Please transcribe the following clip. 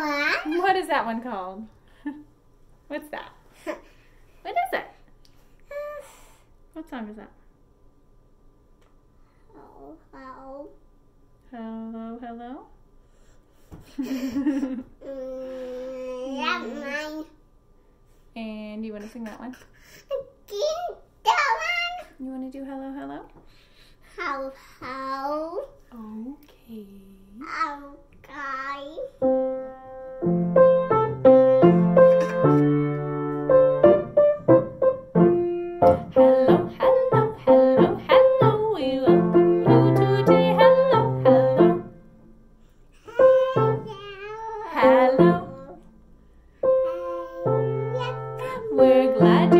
one. What is that one called? What's that? What is it? What song is that? Hello, hello. Hello, hello. Mm, that one. and you want to sing that one? Again, that one. You want to do hello, hello? How, how. Okay. Okay. We're glad